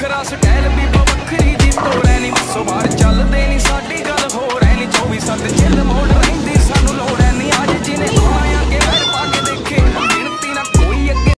खरा से टहल भी